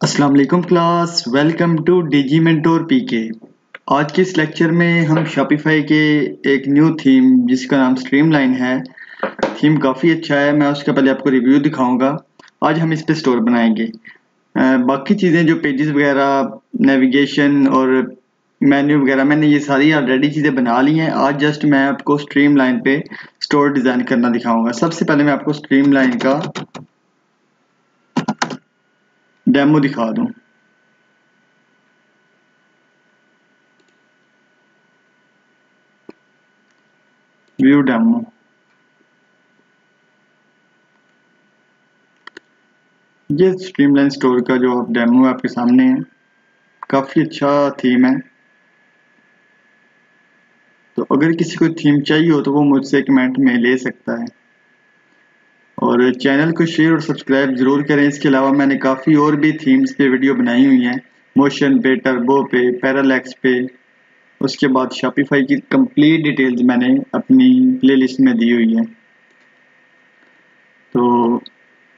अस्सलाम class, welcome to Digi Mentor PK. आज के इस लेक्चर में हम शॉपिफाई के एक न्यू थीम जिसका नाम स्ट्रीमलाइन है थीम काफ़ी अच्छा है, मैं उसका पहले आपको रिव्यू दिखाऊँगा। आज हम इस पे स्टोर बनाएँगे। बाकी चीज़ें जो पेजेस वगैरह नेविगेशन और मेन्यू वगैरह, मैंने ये सारी ऑलरेडी चीज़ें बना ली हैं। आज जस्ट मैं आपको स्ट्रीमलाइन पे स्टोर डिज़ाइन करना दिखाऊँगा। सबसे पहले मैं आपको स्ट्रीमलाइन का डेमो दिखा दूँ। व्यू डेमो ये स्ट्रीमलाइन स्टोर का जो डेमो आपके सामने है काफ़ी अच्छा थीम है। तो अगर किसी को थीम चाहिए हो तो वो मुझसे कमेंट में ले सकता है। और चैनल को शेयर और सब्सक्राइब ज़रूर करें। इसके अलावा मैंने काफ़ी और भी थीम्स पे वीडियो बनाई हुई हैं। मोशन पे टर्बो पे पैरालैक्स पे। उसके बाद शॉपिफाई की कंप्लीट डिटेल्स मैंने अपनी प्लेलिस्ट में दी हुई है। तो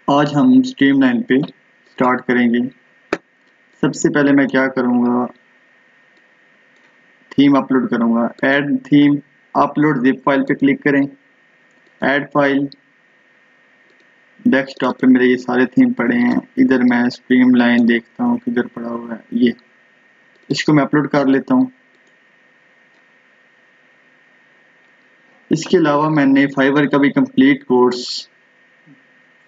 आज हम स्ट्रीमलाइन पे स्टार्ट करेंगे। सबसे पहले मैं क्या करूँगा? थीम अपलोड करूँगा। Add theme upload zip file पे क्लिक करें। ऐड फ़ाइल डेस्कटॉप पे मेरे ये सारे थीम पड़े हैं। इधर मैं स्ट्रीम लाइन देखता हूँ किधर पड़ा हुआ है। ये। इसको मैं अपलोड कर लेता हूँ। इसके अलावा मैंने फाइवर का भी कंप्लीट कोर्स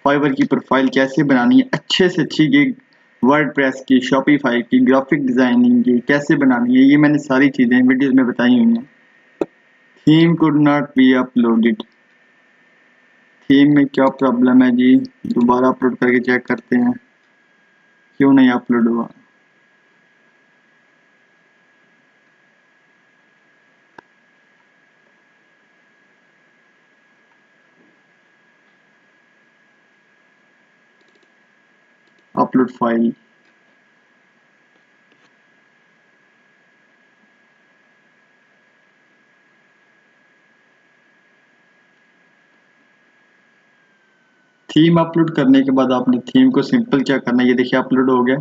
फाइवर की प्रोफ़ाइल कैसे बनानी है, अच्छे से अच्छी गिग वर्ड प्रेस की शॉपिफाई की ग्राफिक डिज़ाइनिंग की, कैसे बनानी है, ये मैंने सारी चीज़ें वीडियोस में बताई हुई हैं। Theme could not be uploaded theme में क्या प्रॉब्लम है जी? दोबारा अपलोड करके चेक करते हैं। क्यों नहीं अपलोड हुआ? अपलोड फ़ाइल थीम अपलोड करने के बाद आपने थीम को सिंपल क्या करना है? ये देखिए अपलोड हो गया।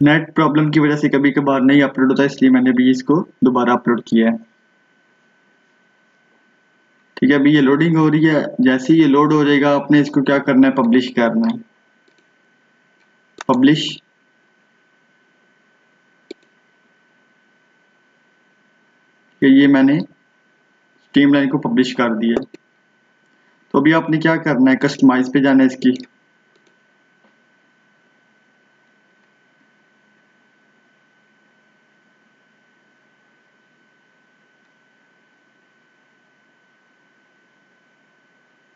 नेट प्रॉब्लम की वजह से कभी कभार नहीं अपलोड होता, इसलिए मैंने भी इसको दोबारा अपलोड किया है। ठीक है, अभी ये लोडिंग हो रही है। जैसे ही ये लोड हो जाएगा, आपने इसको क्या करना है? पब्लिश करना है। पब्लिश ये मैंने स्ट्रीमलाइन को पब्लिश कर दिया। तो अभी आपने क्या करना है? कस्टमाइज पे जाना है इसकी।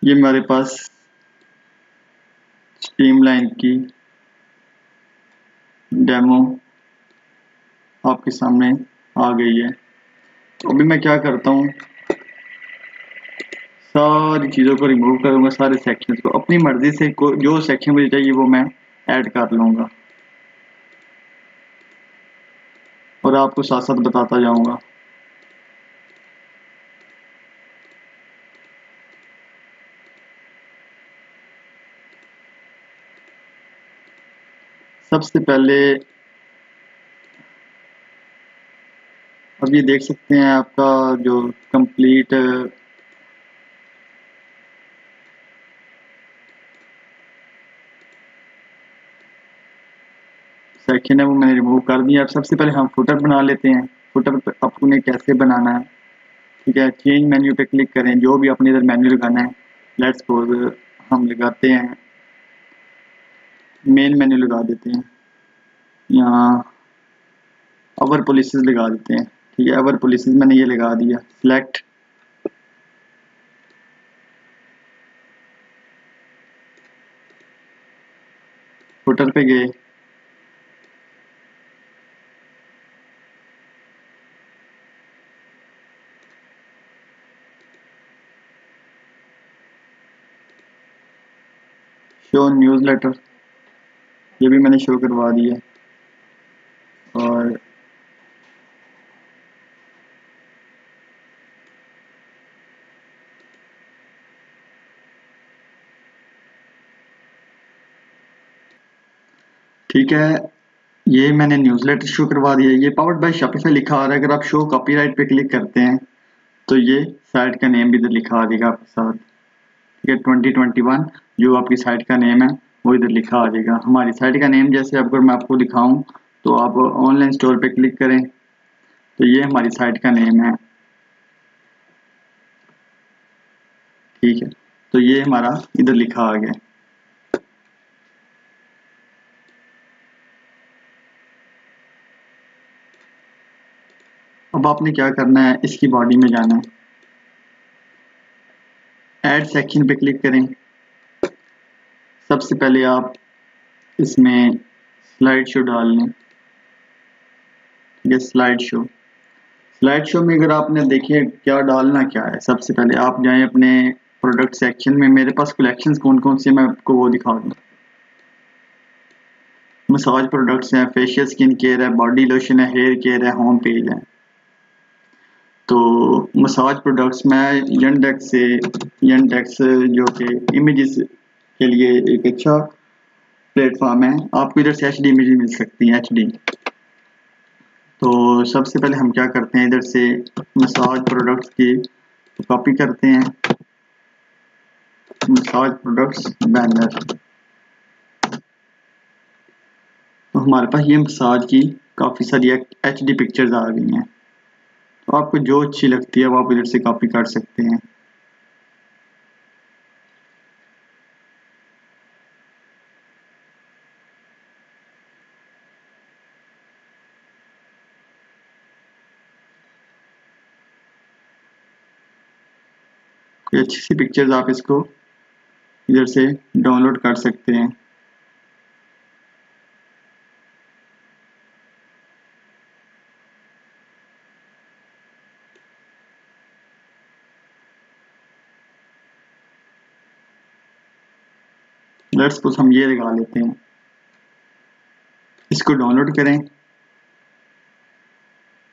ये हमारे पास स्ट्रीम लाइन की डेमो आपके सामने आ गई है। तो अभी मैं क्या करता हूँ? सारी चीज़ों को रिमूव करूँगा, सारे सेक्शंस को। अपनी मर्ज़ी से जो सेक्शन मुझे चाहिए, वो मैं ऐड कर लूँगा। और आपको साथ साथ बताता जाऊँगा। सबसे पहले अब ये देख सकते हैं आपका जो कंप्लीट सेक्शन है, वो मैंने रिमूव कर दिया। अब सबसे पहले हम फुटर बना लेते हैं। फुटर अपने कैसे बनाना है? ठीक है चेंज मेन्यू पे क्लिक करें। जो भी अपने इधर मेन्यू लगाना है लेट्स सपोज़ हम लगाते हैं। मेन मेन्यू लगा देते हैं। यहाँ अवर पुलिस लगा देते हैं। ठीक है अवर पुलिस मैंने ये लगा दिया। सिलेक्ट फुटर पे गए। शो न्यूज़ लेटर ये भी मैंने शो करवा दिया और ठीक है, ये मैंने न्यूज़लेटर शो करवा दिया ये पावर्ड बाय शॉपिफाई लिखा आ रहा है। अगर आप शो कॉपीराइट पे क्लिक करते हैं तो ये साइट का नेम भी इधर लिखा आ जाएगा आपके साथ। ठीक है ट्वेंटी ट्वेंटी वन जो आपकी साइट का नेम है, वो इधर लिखा आ जाएगा। हमारी साइट का नेम जैसे अगर मैं आपको दिखाऊँ तो आप ऑनलाइन स्टोर पे क्लिक करें। तो ये हमारी साइट का नेम है। ठीक है तो ये हमारा इधर लिखा आ गया। अब आपने क्या करना है? इसकी बॉडी में जाना है। ऐड सेक्शन पे क्लिक करें। सबसे पहले आप इसमें स्लाइड शो डाल लें। ठीक है स्लाइड शो स्लाइड शो में अगर आपने देखिए क्या डालना क्या है? सबसे पहले आप जाएँ अपने प्रोडक्ट सेक्शन में। मेरे पास कलेक्शंस कौन कौन से मैं आपको वो दिखा दूँ। मसाज प्रोडक्ट्स हैं फेशियल स्किन केयर है बॉडी लोशन है हेयर केयर है होम पेज है। तो मसाज प्रोडक्ट्स में यंडेक्स से यंडेक्स जो कि इमेजेस के लिए एक अच्छा प्लेटफॉर्म है। आपको इधर से एच डी इमेज मिल सकती हैं एच डी तो सबसे पहले हम क्या करते हैं, इधर से मसाज प्रोडक्ट्स की कॉपी करते हैं। Massage products, banner. तो हमारे पास ये मसाज की काफ़ी सारी एच डी पिक्चर्स आ गई हैं। तो आपको जो अच्छी लगती है, वो आप इधर से कॉपी कर सकते हैं। अच्छी सी पिक्चर्स आप इसको इधर से डाउनलोड कर सकते हैं। लेट्स सपोज़ हम ये लगा लेते हैं। इसको डाउनलोड करें।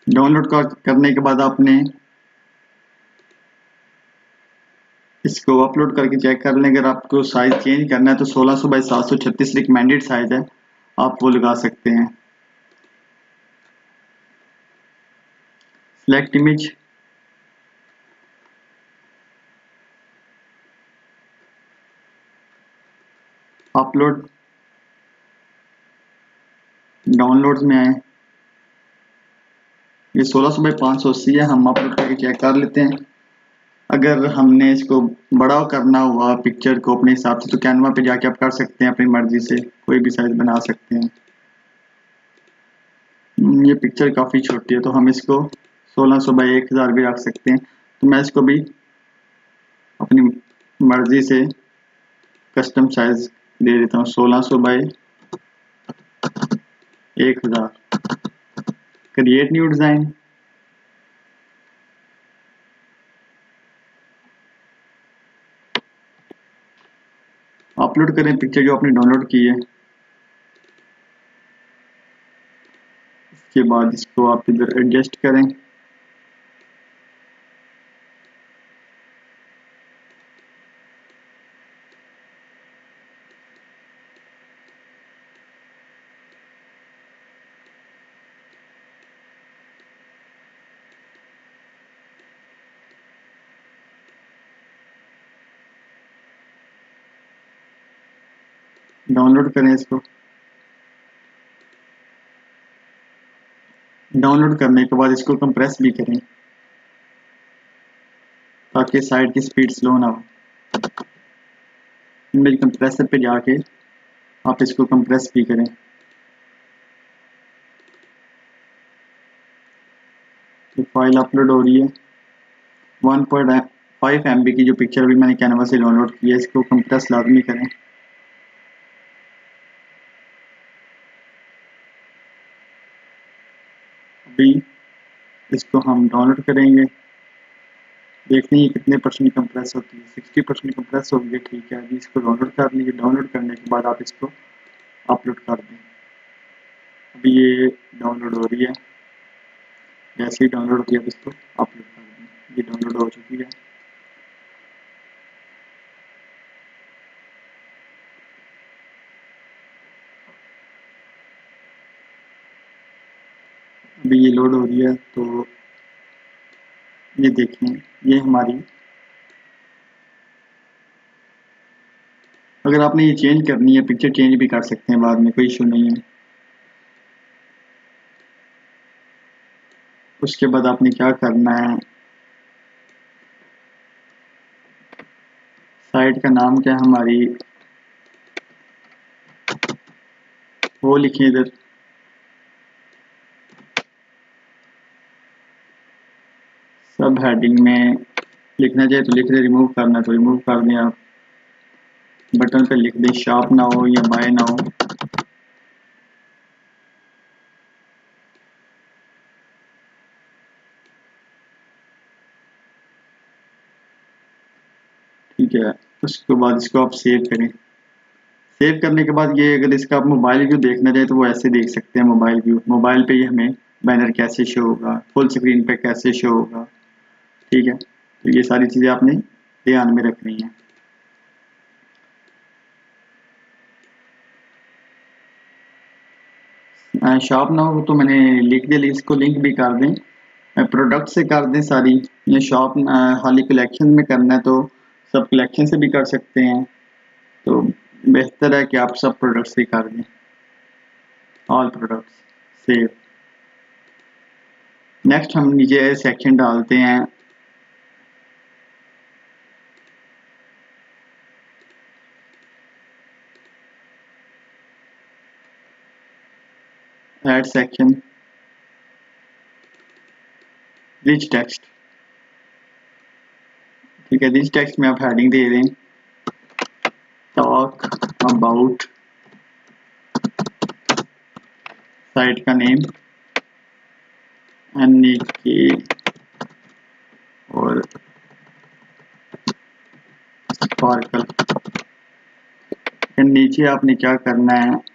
डाउनलोड करने के बाद आपने इसको अपलोड करके चेक कर लें। अगर आपको साइज़ चेंज करना है तो 1600 सौ बाई सात सौ छत्तीस रिकमेंडेड साइज़ है। आप वो लगा सकते हैं। सिलेक्ट इमेज अपलोड डाउनलोड्स में आए। ये 1600 सौ बाई पाँच सौ अस्सी है। हम अपलोड करके चेक कर लेते हैं। अगर हमने इसको बड़ा करना हुआ पिक्चर को अपने हिसाब से तो कैनवा पे जाके आप कर सकते हैं अपनी मर्ज़ी से कोई भी साइज़ बना सकते हैं। हम्म, ये पिक्चर काफ़ी छोटी है तो हम इसको 1600 सौ बाई एक हज़ार भी रख सकते हैं। तो मैं इसको भी अपनी मर्ज़ी से कस्टम साइज़ दे देता हूँ सोलह सौ बाई एक हज़ार। क्रिएट न्यू डिज़ाइन अपलोड करें पिक्चर जो आपने डाउनलोड की है। इसके बाद इसको आप इधर एडजस्ट करें। डाउनलोड करें इसको। डाउनलोड करने के बाद इसको कंप्रेस भी करें, ताकि साइट की स्पीड स्लो ना हो। इमेज कंप्रेसर पे जाके आप इसको कंप्रेस भी करें। तो फ़ाइल अपलोड हो रही है। वन पॉइंट फाइव एम की जो पिक्चर भी मैंने कैनवा से डाउनलोड की है, इसको कंप्रेस लाजमी करें अभी इसको हम डाउनलोड करेंगे। देखते हैं कितने परसेंट कंप्रेस होती है। सिक्सटी परसेंट कंप्रेस हो गई ठीक है। अभी इसको डाउनलोड कर लीजिए डाउनलोड करने के बाद आप इसको अपलोड कर दें। अभी ये डाउनलोड हो रही है। जैसे ही डाउनलोड होती है इसको अपलोड कर दें। ये डाउनलोड हो चुकी है। अभी ये लोड हो रही है तो ये देखें, ये हमारी। अगर आपने ये चेंज करनी है पिक्चर चेंज भी कर सकते हैं बाद में, कोई इशू नहीं है। उसके बाद आपने क्या करना है? साइट का नाम क्या है हमारी? वो लिखें इधर। सब हेडिंग में लिखना चाहिए तो लिख दे रिमूव करना तो रिमूव कर दें आप बटन पे लिख दें शॉप ना हो या बाय ना हो। ठीक है, उसके बाद इसको आप सेव करें। सेव करने के बाद ये अगर इसका आप मोबाइल व्यू देखना चाहें तो वो ऐसे देख सकते हैं मोबाइल व्यू मोबाइल पे ही हमें बैनर कैसे शो होगा फुल स्क्रीन पे कैसे शो होगा। ठीक है। तो ये सारी चीज़ें आपने ध्यान में रखनी है। शॉप ना हो तो मैंने लिख दिया इसको लिंक भी कर दें। प्रोडक्ट से कर दें सारी। या शॉप खाली कलेक्शन में करना है तो सब कलेक्शन से भी कर सकते हैं। तो बेहतर है कि आप सब प्रोडक्ट से कर दें। ऑल प्रोडक्ट्स सेव नेक्स्ट हम नीचे सेक्शन डालते हैं। ऐड सेक्शन रिच टेक्स्ट ठीक है रिच टेक्स्ट में आप हेडिंग दे दें टॉक अबाउट साइट का नेम एन के और स्पार्कल नीचे आपने क्या करना है?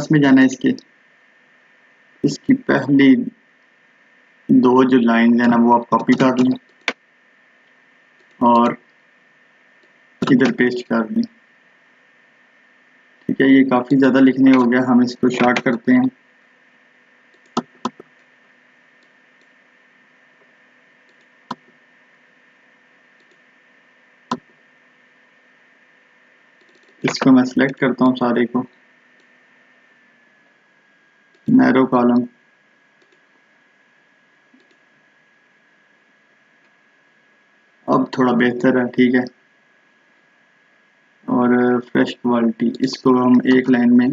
अस में जाना है इसके। इसकी पहली दो जो लाइन है ना, वो आप कॉपी कर लें और इधर पेस्ट कर दें ठीक है, ये काफ़ी ज़्यादा लिखने हो गया, हम इसको शॉर्ट करते हैं। इसको मैं सिलेक्ट करता हूँ सारे को। नैरो कॉलम अब थोड़ा बेहतर है, ठीक है? और फ्रेश क्वालिटी इसको हम एक लाइन में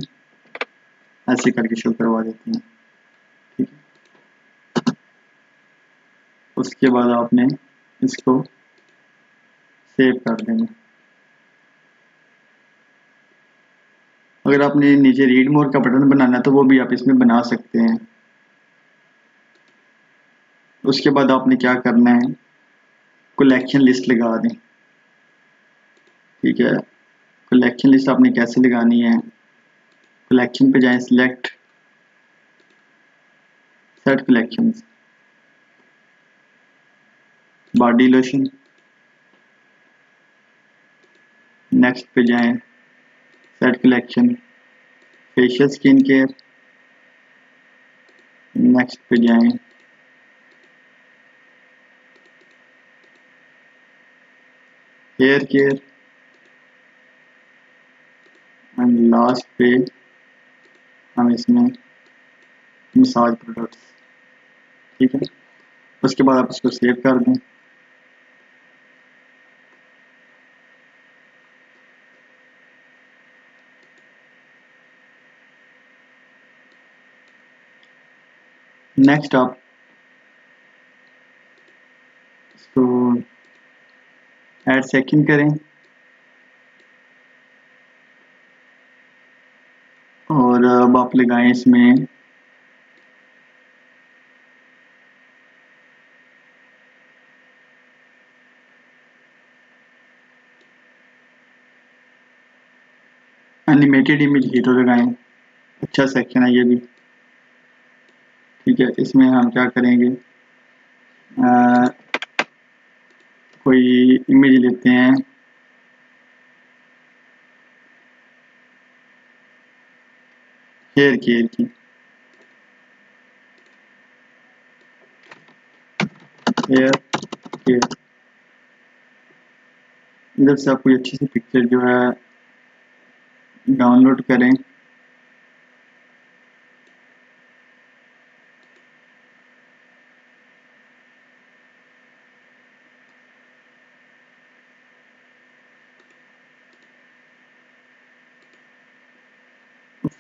ऐसे करके शो करवा देते हैं, ठीक है? उसके बाद आपने इसको सेव कर देंगे अगर आपने नीचे रीड मोर का बटन बनाना है तो वो भी आप इसमें बना सकते हैं। उसके बाद आपने क्या करना है? कलेक्शन लिस्ट लगा दें। ठीक है? कलेक्शन लिस्ट आपने कैसे लगानी है? कलेक्शन पे जाएँ select set collection body lotion next पे जाएँ। Set collection facial skin care next पे जाएँ। हेयर केयर एंड लास्ट पे हम इसमें मसाज प्रोडक्ट्स ठीक है? उसके बाद आप इसको सेव कर दें। नेक्स्ट आप इसको ऐड सेकंड करें। और अब आप लगाएँ इसमें। एनिमेटेड इमेज हीरो लगाएँ। अच्छा सेक्शन है ये भी। ठीक है इसमें हम क्या करेंगे? आ, कोई इमेज लेते हैं। हेयर की हेयर की। हेयर केयर इधर से आप कोई अच्छी सी पिक्चर जो है डाउनलोड करें।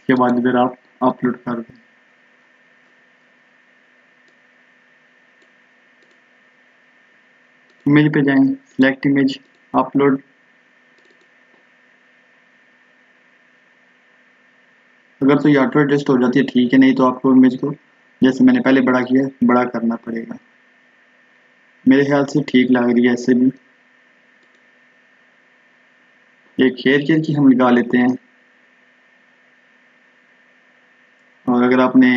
उसके बाद इधर आप अपलोड कर दें। इमेज पे जाएँ सिलेक्ट इमेज अपलोड अगर तो ये ऑटो एडजस्ट हो जाती है, ठीक है, नहीं तो आपको इमेज को, जैसे मैंने पहले बड़ा किया, बड़ा करना पड़ेगा। मेरे ख्याल से ठीक लग रही है ऐसे भी। एक हेयर केयर की हम लगा लेते हैं और अगर आपने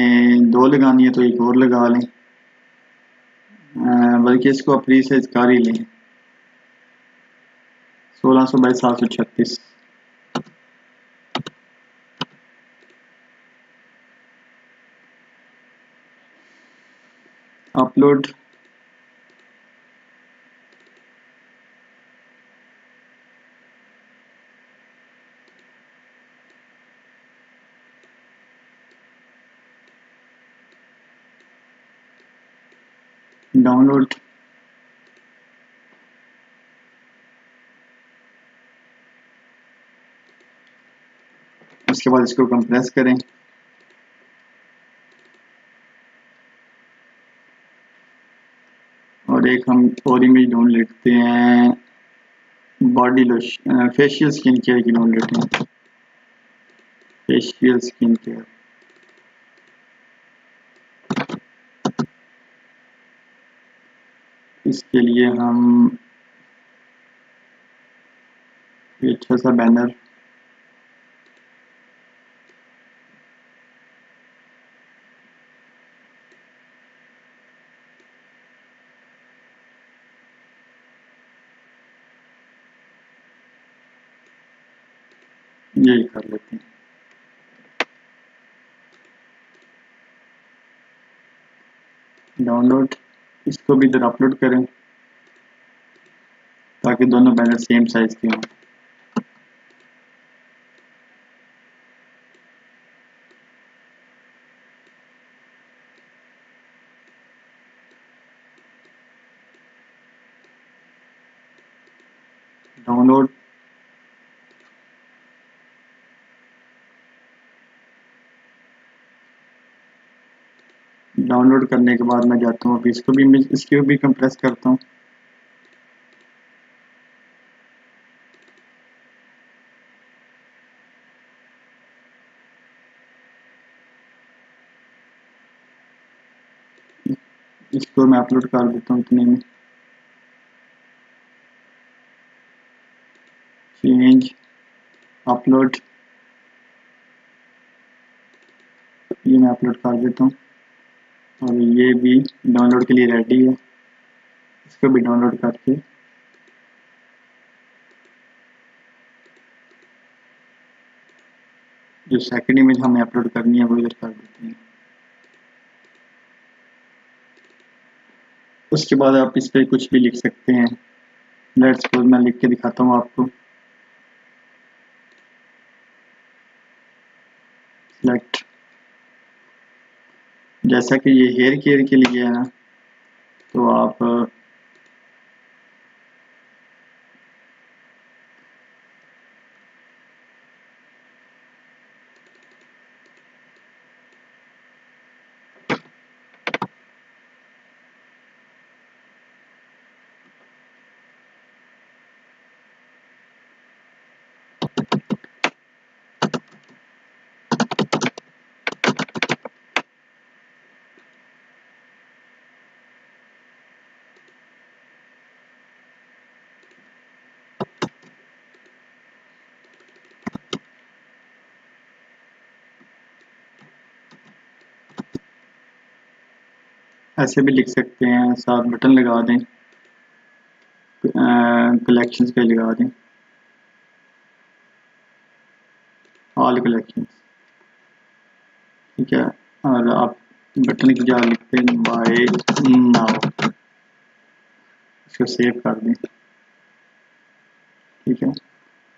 दो लगानी है तो एक और लगा लें। बल्कि इसको आप प्री साइज़ कर ही लें। सोलह सौ बाई सात सौ छत्तीस। अपलोड डाउनलोड उसके बाद इसको कंप्रेस करें। और एक हम और इमेज ढूंढ लेते हैं। Body lotion facial skin care की ढूंढ लेते हैं। फेशियल स्किन केयर इसके लिए हम अच्छा सा बैनर यही कर लेते। हैं डाउनलोड इसको भी इधर अपलोड करें, ताकि दोनों बैनर सेम साइज़ के हों। डाउनलोड डाउनलोड करने के बाद मैं जाता हूँ, अभी इसको भी इसको भी कंप्रेस करता हूँ। इसको मैं अपलोड कर देता हूँ इतने में। चेंज अपलोड ये मैं अपलोड कर देता हूँ। और ये भी डाउनलोड के लिए रेडी है। इसको भी डाउनलोड करके। जो सेकंड इमेज हमें अपलोड करनी है, वो इधर कर देते हैं। उसके बाद आप इस पर कुछ भी लिख सकते हैं। लेट्स सपोज़ मैं लिख के दिखाता हूँ आपको। सेलेक्ट जैसा कि ये हेयर केयर के लिए है तो आप ऐसे भी लिख सकते हैं, साथ बटन लगा दें। कलेक्शंस पे लगा दें। ऑल कलेक्शन ठीक है, और आप बटन की जगह लिखते हैं बाय नाउ इसको सेव कर दें। ठीक है।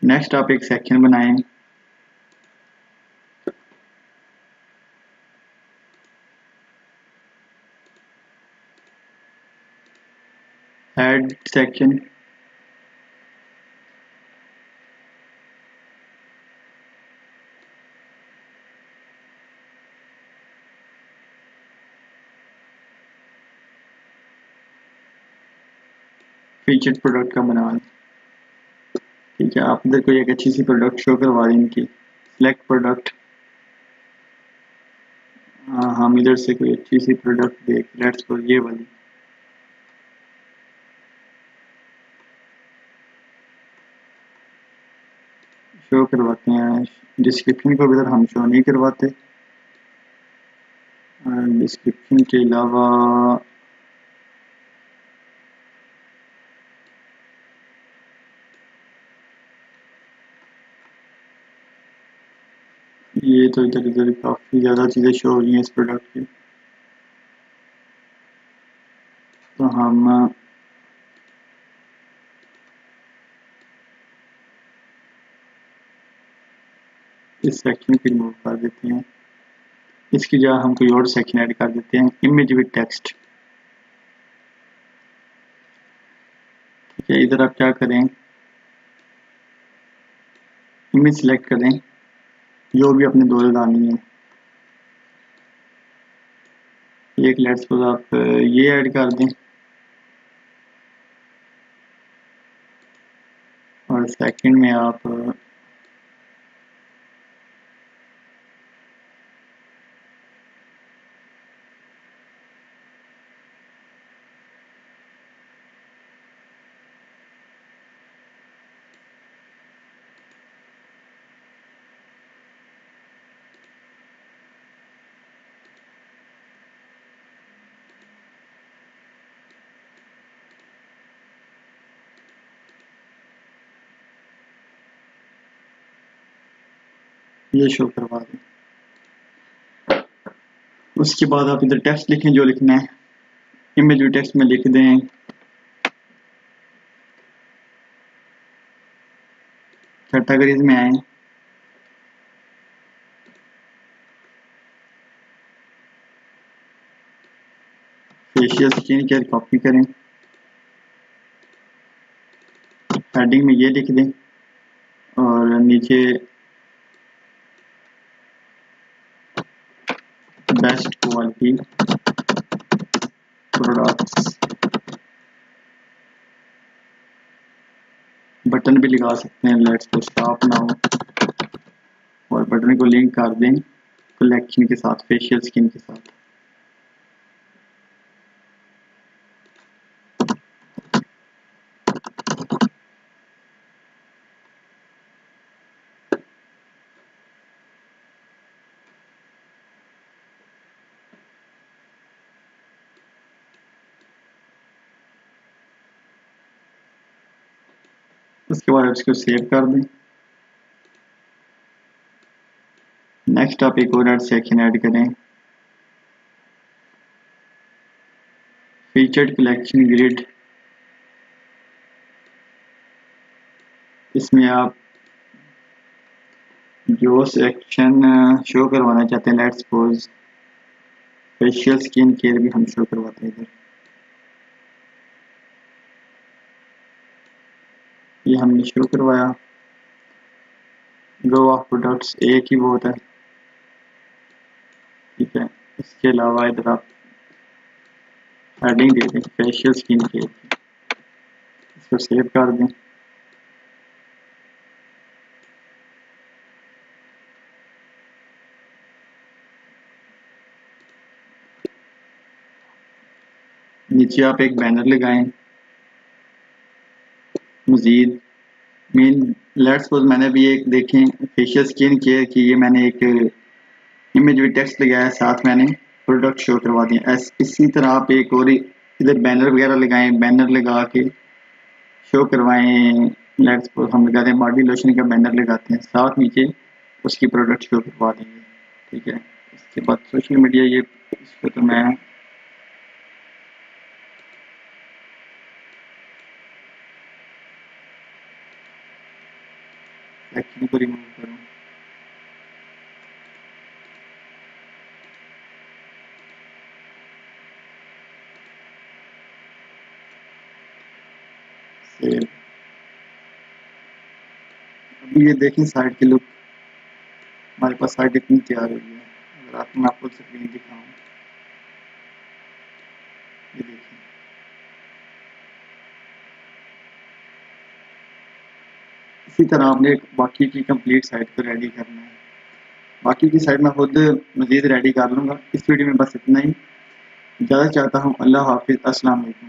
नेक्स्ट आप एक सेक्शन बनाएँ। एड सेक्शन फीचर्ड प्रोडक्ट का बनवा ठीक है, आप इधर कोई एक अच्छी सी प्रोडक्ट शो करवा दें इनकी। सिलेक्ट प्रोडक्ट हम इधर से कोई अच्छी सी प्रोडक्ट देख लेट्स फॉर ये वाली। करवाते हैं डिस्क्रिप्शन को इधर हम शो नहीं करवाते। डिस्क्रिप्शन के अलावा ये तो इधर इधर काफ़ी ज़्यादा चीज़ें शो हो रही हैं इस प्रोडक्ट की। तो हम इस सेक्शन को रिमूव कर देते हैं। इसकी जगह हम कोई और सेक्शन ऐड कर देते हैं। इमेज विद टेक्स्ट ठीक है, इधर आप क्या करें? इमेज सेलेक्ट करें। जो भी अपने दो लगानी है। एक लेट्स सपोज़ आप ये ऐड कर दें। और सेकंड में आप ये शो करवा दें उसके बाद आप इधर टेक्स्ट लिखें जो लिखना है। इमेज भी टेक्स्ट में लिख दें। कैटेगरीज में आए। फेशियल स्किन केयर कॉपी करें। हेडिंग में ये लिख दें। और नीचे best quality products. बटन भी लगा सकते हैं लेट्स को स्टॉप नाउ और बटन को लिंक कर दें कलेक्शन के साथ फेशियल स्किन के साथ। उसके बाद इसको सेव कर दें। नेक्स्ट आप एक और ऐड सेक्शन ऐड करें। फीचर्ड कलेक्शन ग्रिड इसमें आप जो सेक्शन शो करवाना चाहते हैं let's suppose facial skin care भी हम शो करवाते हैं इधर। ये हमने शुरू करवाया। रो ऑफ़ प्रोडक्ट्स एक ही बहुत है। ठीक है, इसके अलावा इधर आप हेडिंग दे दें फेशियल स्किन केयर इसको सेव कर दें। नीचे आप एक बैनर लगाएँ। मज़ीद। मीन लेट्स सपोज़ मैंने भी एक देखें फेशियल स्किन केयर की, ये मैंने एक इमेज भी टेक्स्ट लगाया साथ मैंने प्रोडक्ट शो करवा दिया। इसी तरह आप एक और इधर बैनर वगैरह लगाएँ बैनर लगा के शो करवाएँ लेट्स सपोज़ हम लगाते हैं बॉडी लोशन का बैनर लगाते हैं, साथ नीचे उसकी प्रोडक्ट शो करवा देंगे, ठीक है? इसके बाद सोशल मीडिया ये, इसको तो मैं को रिमूव करूँ अभी ये देखें साइड की लुक हमारे पास साइड इतनी तैयार हुई है। अगर आपको मैं आपको स्क्रीन दिखाऊँ ये देखिए इसी तरह आपने बाकी की कंप्लीट साइड को रेडी करना है। बाकी की साइड मैं खुद मज़ीद रेडी कर लूँगा। इस वीडियो में बस इतना ही। ज़्यादा चाहता हूँ। अल्लाह हाफिज़। अस्सलाम वालेकुम।